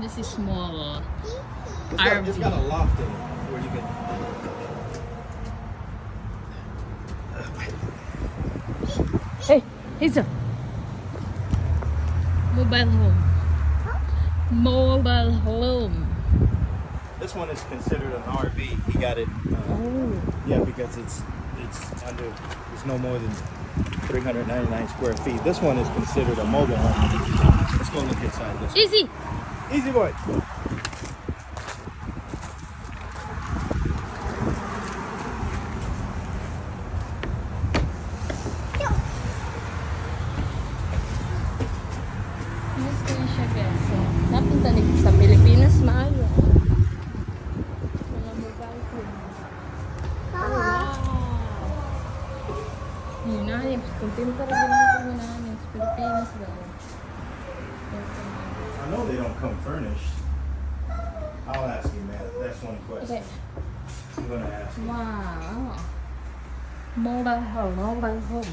This is small. It's got, it's got a loft in it where you can. Hey, Hazel. Mobile home. Mobile home. This one is considered an RV. He got it. Uh, Oh. yeah, because it's it's under. It's no more than 399 square feet. This one is considered a mobile home. Let's go look inside this. Easy. Easy boy. Mas kaya siya guys. So, dapat tanig sa Pilipinas maayo. Mga mobile home. Oh, wow. Hinanip. Contemporary naman ito hinanip. Sa Pilipinas daw. I know they don't come furnished. I'll ask him that. That's one question. Okay. I'm gonna ask him. Wow. Mobile home, mobile home.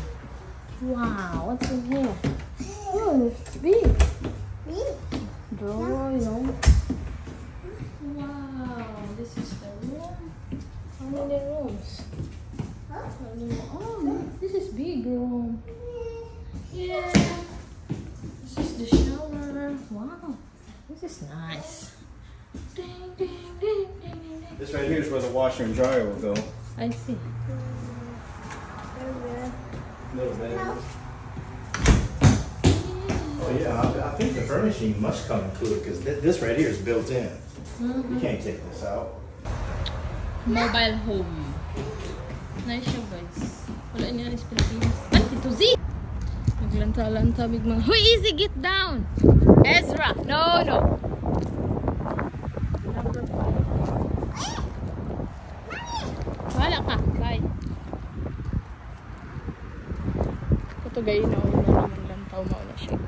Wow, what's in here? Oh, it's big. Drawer, you know. Wow, this is the room. How many rooms? Oh, this is big room. Yeah. This is the shower. Wow, this is nice. Ding, ding, ding, ding, ding, ding. This right here is where the washer and dryer will go. I see. Little bit. Oh yeah, I, I think the furnishing must come included because th- this right here is built in. You can't take this out. Mobile home. Nice show guys. Wala niya rin sa Pilipinas. Ay, Tito Z! Naglanta-lanta big mga. Hoy, easy, get down! Ezra! No, no! Wala ka. Bye. Ito gayon na una naman lantaw mauna siya.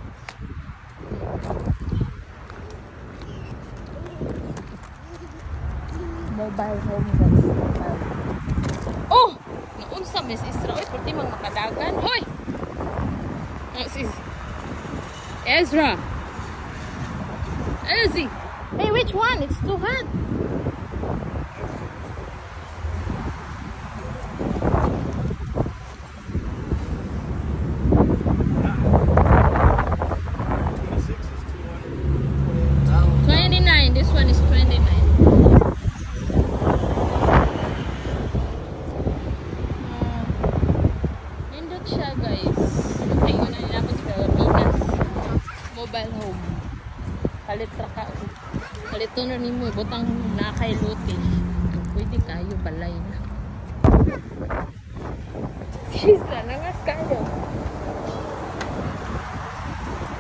Mobile home guys. Oh! Naunsa Miss Isra. Oy, pwede mang makadagan. Hoy! Sis. Ezra! Ezzy! Hey, which one? It's too hot. Twenty-six is two hundred. 29. This one is 29. Ah, Nindot siya guys. Ayun na nila ako sa Pilipinas. Mobile home. Palit ra ka. Palit to na nimo. Butang na kay lote. Pwede kayo balay na. Sisa, nangas kayo.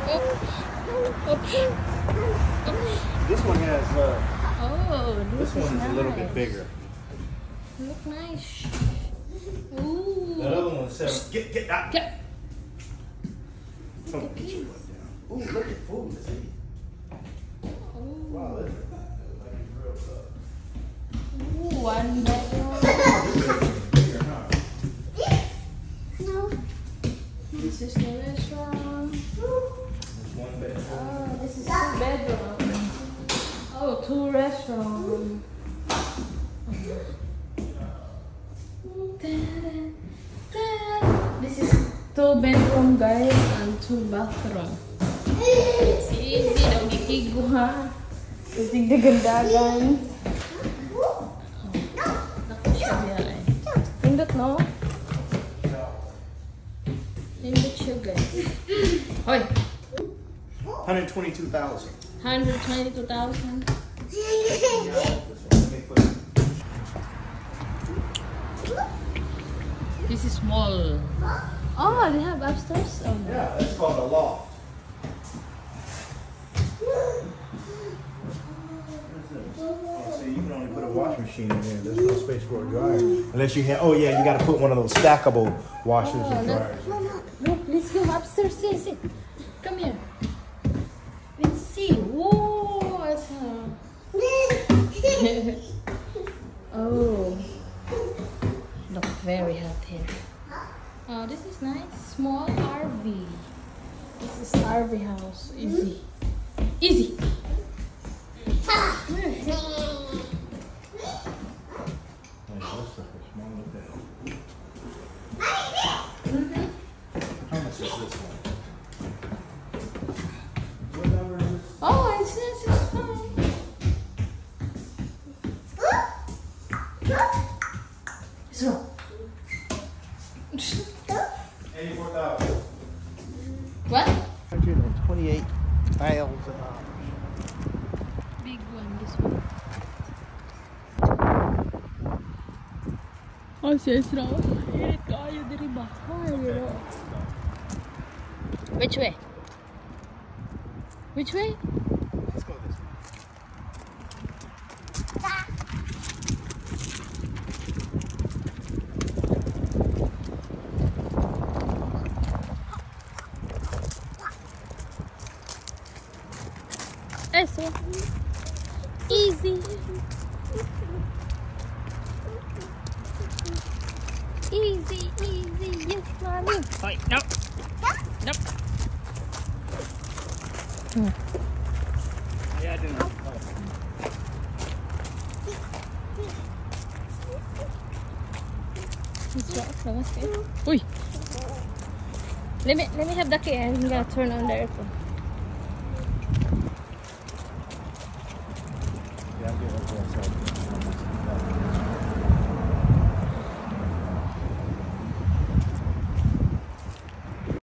Oops. Oops. This one has. Uh, Oh, this, this one is a little bit bigger. Look nice. Ooh. That other one's seven. Get get out. Get- get your butt down. Ooh, look at food. Let's eat. Wow. Ooh, one. Bigger. This is the bedroom. Oh, this is two bedroom. Oh, two restaurant. This is two bedroom guys and two bathroom. Si Easy daw gikigo ha. Kasi dagandagan. Naku siya biya. Pindot no? Pindot siya guys. Hoy! 122,000. 122,000. Let me put it. This is small. Oh, they have upstairs? Oh, no. Yeah, that's called a loft. Oh, see, you can only put a wash machine in there. There's no space for a dryer. Mm. Unless you have, oh yeah, you got to put one of those stackable washers oh, and Oh, dryers. Look, let's go upstairs. See, see. Come here. Let's see. Whoa, oh. Look very hot here. Oh, this is nice. Small RV. This is RV house. Easy. What? Hundred and twenty-eight thousand dollars. Big one, this one. Oh, see, it's wrong. Which way? Which way? Wait, nope. Nope. Yeah, I didn't. Uy. Let me let me have the key and I'm gonna turn on the aircon. Yeah,